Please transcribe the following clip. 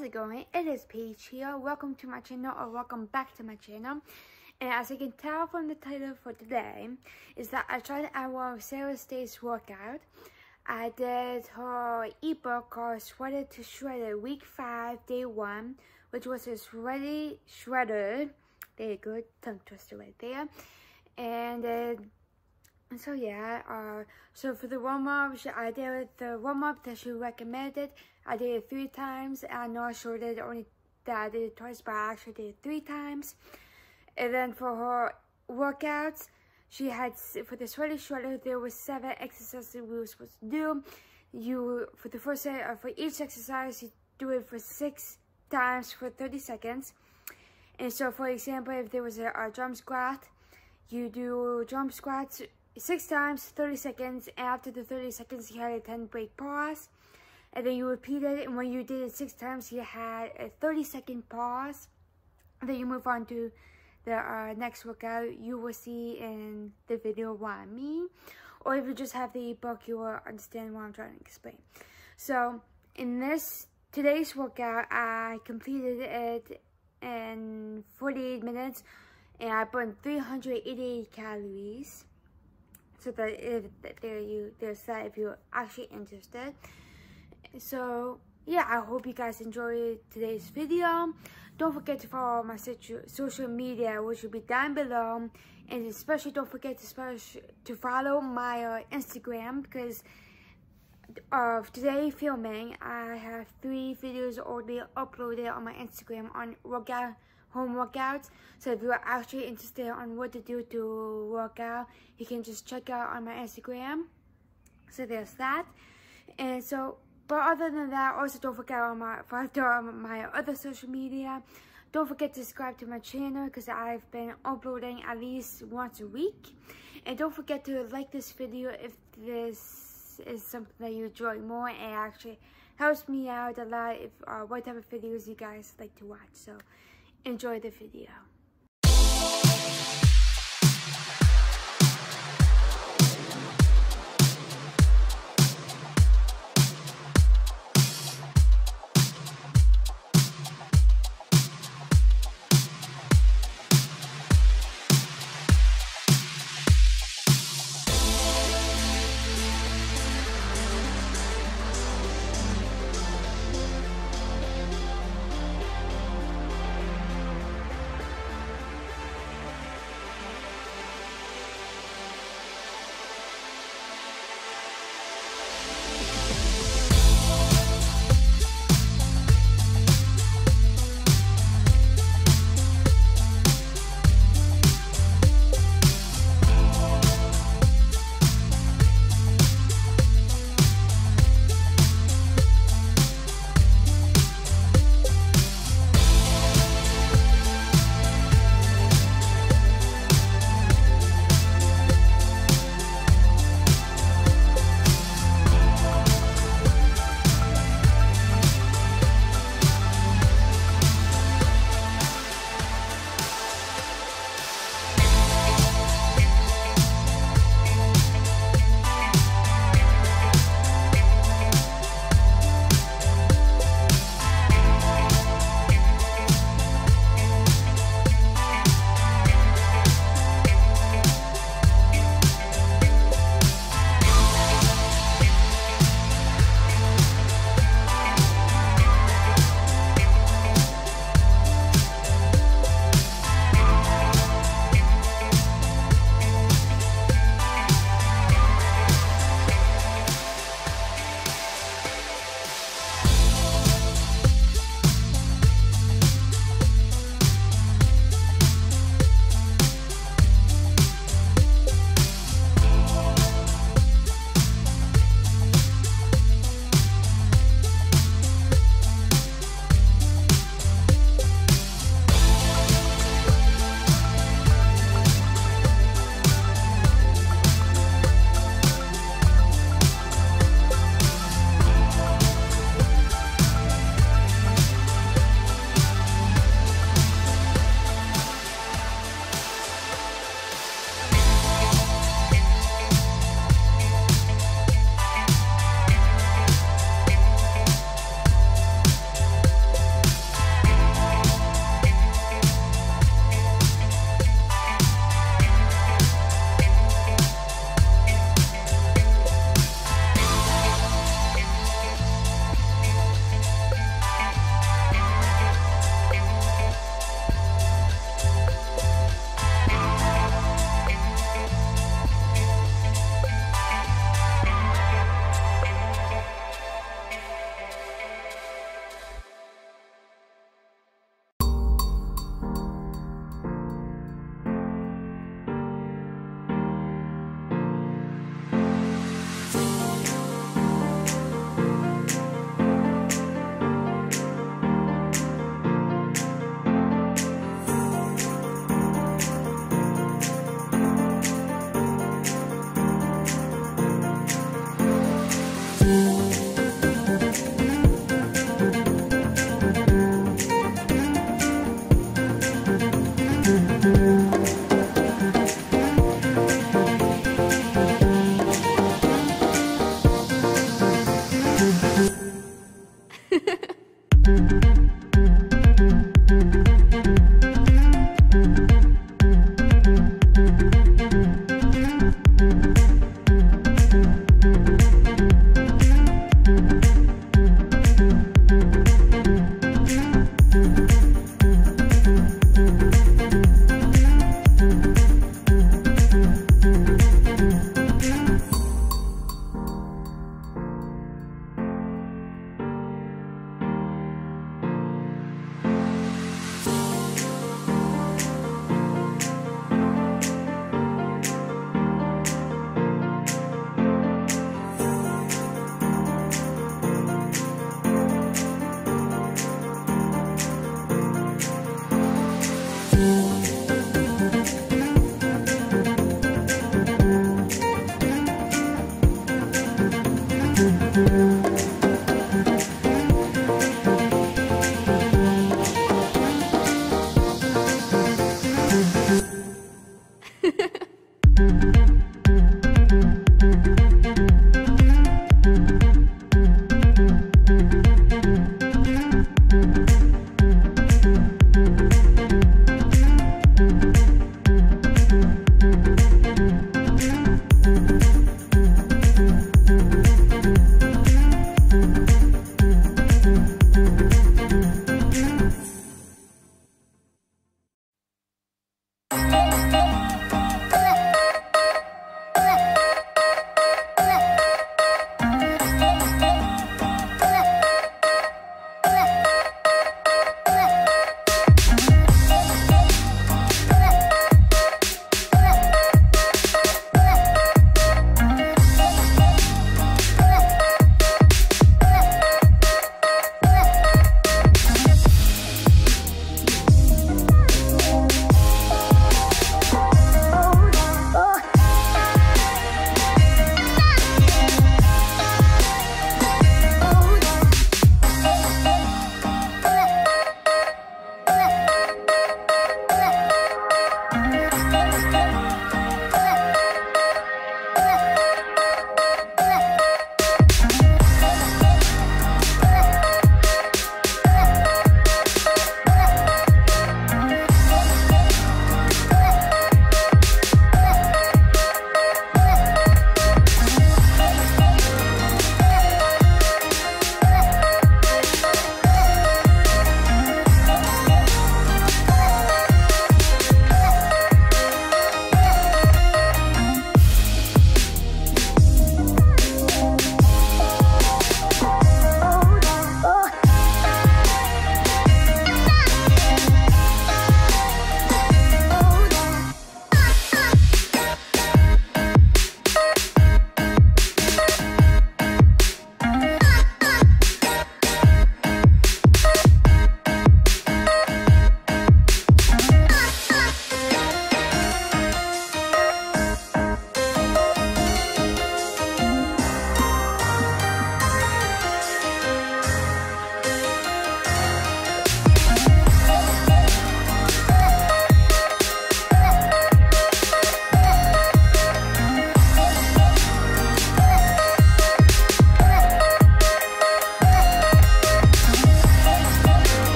how's it going? It is Paige here. Welcome to my channel or welcome back to my channel. And as you can tell from the title for today, is that I tried our Sarah's Day workout. I did her ebook called Sweat It To Shred It Week 5, Day 1, which was a Sweaty Shredder. There you go, tongue twister right there. And so yeah, uh, so for the warm-up, I did the warm-up that she recommended. I did it three times. I know I showed it only that I did it twice, but I actually did it three times. And then for her workouts, she had, for the sweaty shredder, there was seven exercises we were supposed to do. You, for the first uh, for each exercise, you do it for six times for 30 seconds. And so, for example, if there was a, a drum squat, you do drum squats six times, 30 seconds, and after the 30 seconds, you had a 10 break pause. And then you repeat it, and when you did it six times, you had a 30 second pause. And then you move on to the uh, next workout you will see in the video what I mean. Or if you just have the ebook, you will understand what I'm trying to explain. So, in this, today's workout, I completed it in 48 minutes, and I burned 388 calories so that if there you there's that if you're actually interested. So yeah i hope you guys enjoyed today's video. Don't forget to follow my social media which will be down below. And especially don't forget to to follow my uh, instagram because of today filming i have three videos already uploaded on my instagram on workout home workouts. So if you're actually interested on what to do to work out, you can just check out on my Instagram. So there's that. And so, but other than that, also don't forget on my, on my other social media. Don't forget to subscribe to my channel because I've been uploading at least once a week. And don't forget to like this video if this is something that you enjoy more and actually helps me out a lot if uh, what type of videos you guys like to watch. So enjoy the video.